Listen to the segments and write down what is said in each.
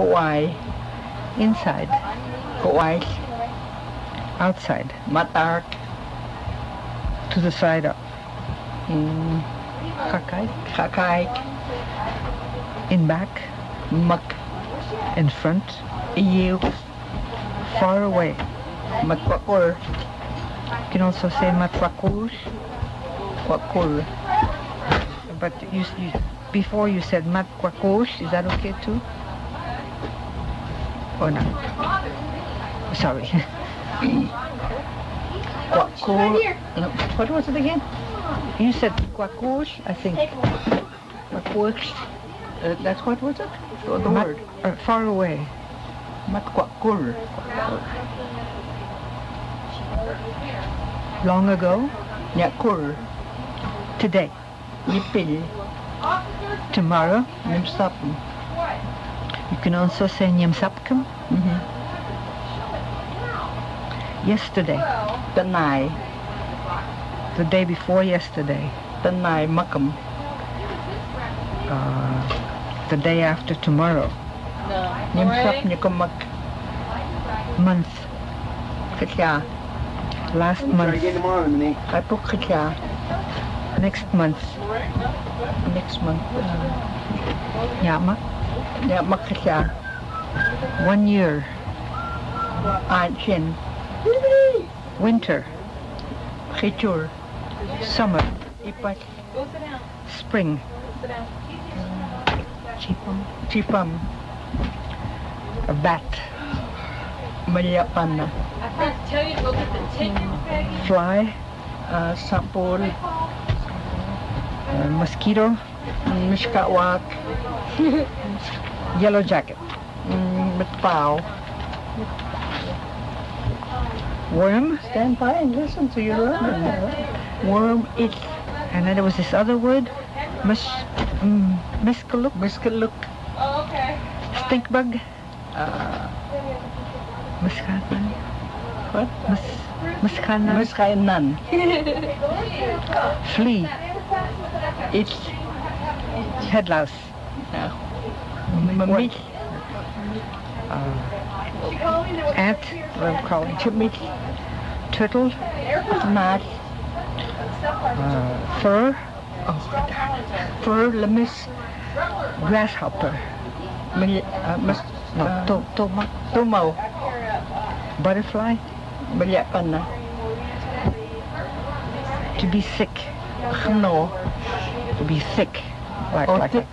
Hawaii. Inside. Hawaii. Outside. Matark. To the side of. Mm, Kakai. In back. Mak. In front. Iyu. Far away. Makwakul. You can also say matwakush. Kwakul. But you, you before you said matwakush. Is that okay too? Or not? Sorry. Kwakul. No, What was it again? You said kwakush, I think. Makwaks. Uh, that's what was it? The, the word. uh, far away. Matkwakul. Long ago. Nyakul. Today. Nipil. Tomorrow. Nimsapin. You can also say nyamsapkam. Mm-hmm. Yesterday. Tanai. The day before yesterday. Tanai makam. Uh, the day after tomorrow. Nimsap nikamak. Month. Katya. Last month. Kapuk katya. Next month. Next month. Uh, Yama. Katya. One year. Anchin. Winter. Chichur. Summer. Ipat. Spring. Chipam. Chipam. A bat. Malyapan. tell you to go get the ticket, Peggy. Fly. Uh, sapul. Uh, mosquito. Mishkawak. Yellow jacket. Matpao. Worm. Stand by and listen to your learning. Worm it. And then there was this other word. Mus. Mm, miskaluk. Miskaluk. Oh, okay. Stink bug. Uh, Muskanan. what? Mus. Muskanan. Muskainan. Flea. It's Head louse. Mamit. Uh, ant. What I'm calling. Chimit. Turtle. Mat. Uh, fur. Oh, fur lemis. Grasshopper. Mil, uh, mas, No. To, toma. tumaw. Butterfly. Malyapan na. To be sick. Khno. To be thick. Like, like Otik.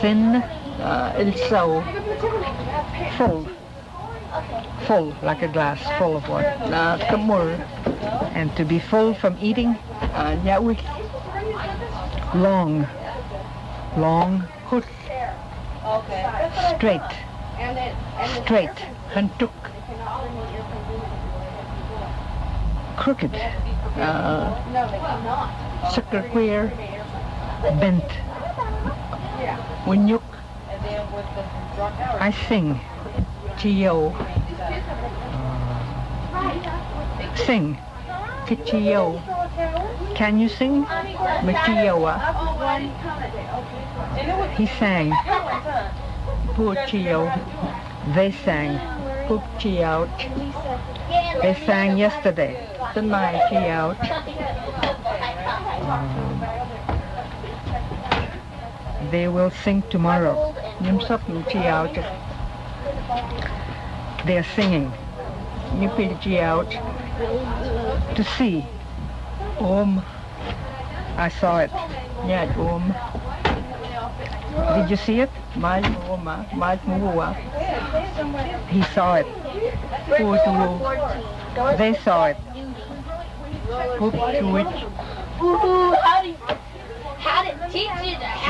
Thin. Uh, ilsaw. Full. Full. Like a glass full of water. Na kamur. And to be full from eating. Uh, nyawik. Long. Long. Hut. Straight. Straight. Hantuk. Crooked. Uh, Secretary. Bent. Winyuk. I sing. Chiyo. Sing. Kichiyo. Can you sing? Machiyawa. He sang. Puchiyo. They sang. Puchiyo. They sang yesterday. Tanai chiyo. They will sing tomorrow. Chiyo. They are singing. Chiyo. To see. Om. I saw it. Nyat om. Did you see it? He saw it. They saw it.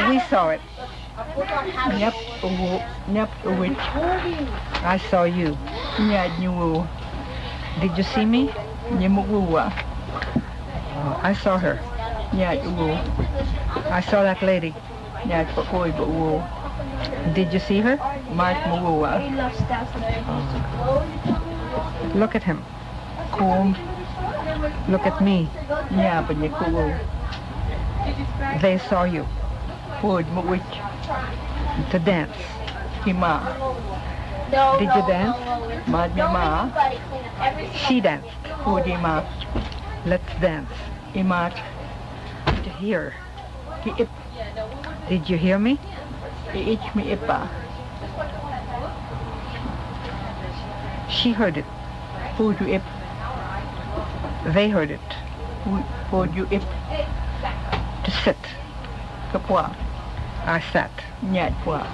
We saw it. Nyap uwu. Oh, Nyap uwit. Oh, I saw you. Did you see me? Oh, I saw her. I saw that lady. Did you see her? Muwa. Oh. Look at him. Look at me. Nyapa nyakuwu. They saw you. Pud muwit. To dance. Kima. No, Did you dance? Mad Don't Ma. anybody clean up every single She danced. Pudima. Let's dance. Imat. To hear. Did you hear me? Ipa. She heard it. Pudu ip. They heard it. Pudu ip. To sit. Kapwa. I sat. Nyat pua.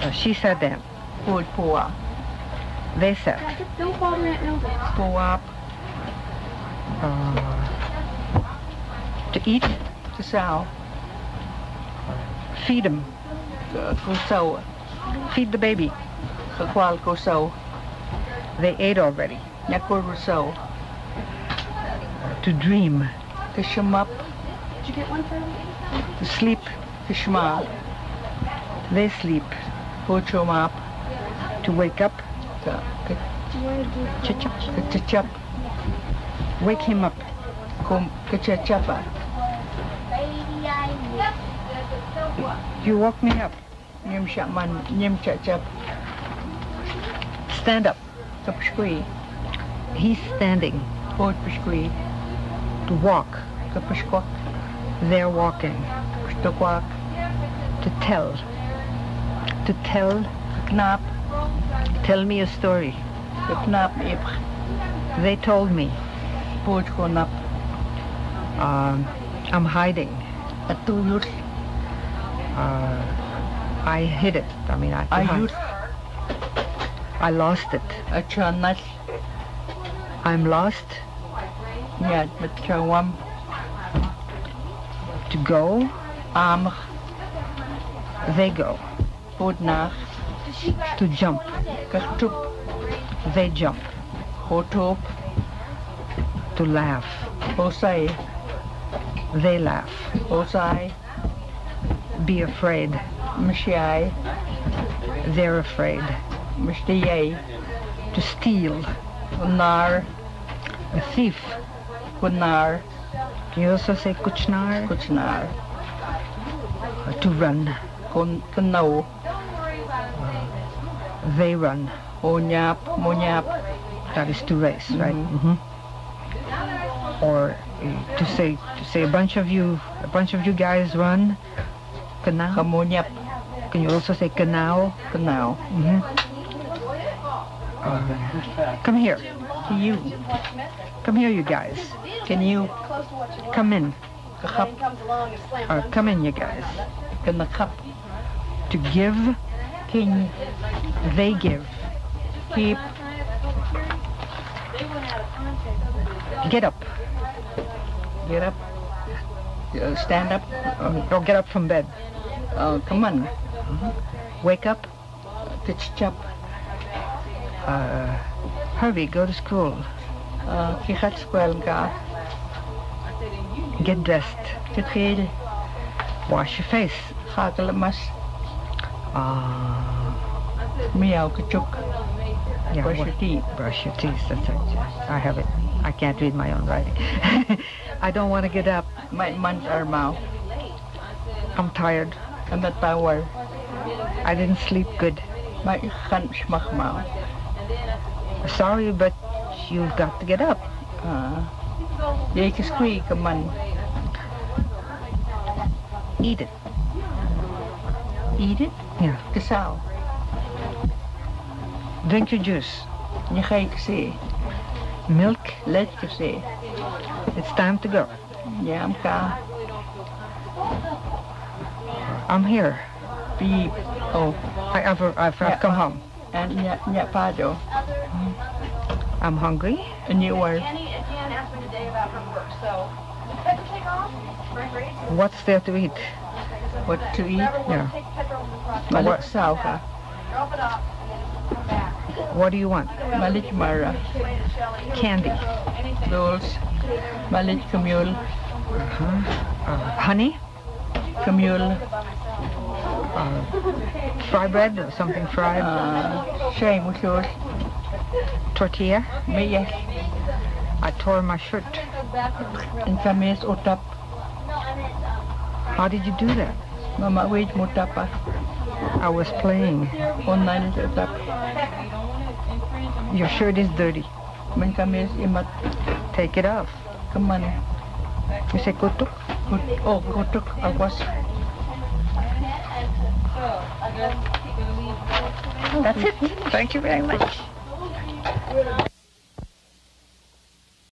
Uh, she sat down. Pud pua. They sat. Don't fall in that nose. Puap. Uh, to eat, Kasau. feed them. Kusau. Feed the baby. Kakwal kusau. They ate already. Nyakul kusau. To dream. Kishmap. Did you get one for me? To sleep. Kishma. They sleep. Puchumap. To wake up. Do you want to do Cha-cha. Kachachap. Wake him up. Kachachapa. You woke me up. Nyim shakman. Nyim chachap. Stand up. He's standing. To walk. They're walking. Kustakwak. To tell. To tell. Knap. Tell me a story. Knap. They told me. Um, I'm hiding. Uh, I hid it. I mean, I. I lost it. I'm lost. Nyat matchawam. Go. Am. They go. Nach. To jump. Kaktup. They jump. Hotop. To laugh. Hosai. They laugh. Hosai. Be afraid. Mshiai. They're afraid. Mshtiyai. To steal. Kunar. A thief. Kunar. Can you also say kuchnar? Kuchnar. Uh, To run. Kun kunau. They run. Onyap. Monyap. That is to race, right? Mhm. hmm Or uh, to say to say a bunch of you a bunch of you guys run. Canal. Kamonyap. Can you also say canal? Kunau. hmm come here. To you. Come here, you guys. Can you? Come in. Or come in, you guys. Kanakap. To give, King. they give. Keep. Get up. Get up. Uh, stand up. Uh, Or get up from bed. uh, come on. Wake up. Kitchap. Uh, hurry, go to school. Uh, skwel ka. Get dressed. Wash your face. Uh, Meow kachuk. yeah, Brush your teeth. Brush your teeth. That's it. I have it. I can't read my own writing. I don't want to get up. My month are mau. I'm tired. And the tower. I didn't sleep good. My khan shmach mau. Sorry, but you've got to get up. Uh, Yay kiskui kaman. Eat it. Eat it. Yeah. Kasaw. Drink your juice. Nyakay kasi. Milk. Let you see. It's time to go. Yam ka. I'm here. Beep. Oh. I, I've, I've, I've come home. And nya nya pado. I'm hungry. And you were. Annie and asked me today about her work, so Petra take off? Spring break? What's there to eat? What to eat? Yeah. Take Petra over. Malik saw ka. Drop it off and then come back. What do you want? Malik mara. Explain to Shelley. Candy. Anything. Dolls. Malik kamyul. Uh-huh. Uh, honey? Kamyul. Uh, fry bread or something fried? Uh, shay yours. Tortilla? Me, yes. I tore my shirt. And kamis utap. How did you do that? Mama wait mutapa. I was playing. Online up. Your shirt is dirty. Kami imat Take it off. kaman. You say kutuk? Kut- Oh, kutuk awas. That's it. Thank you very much.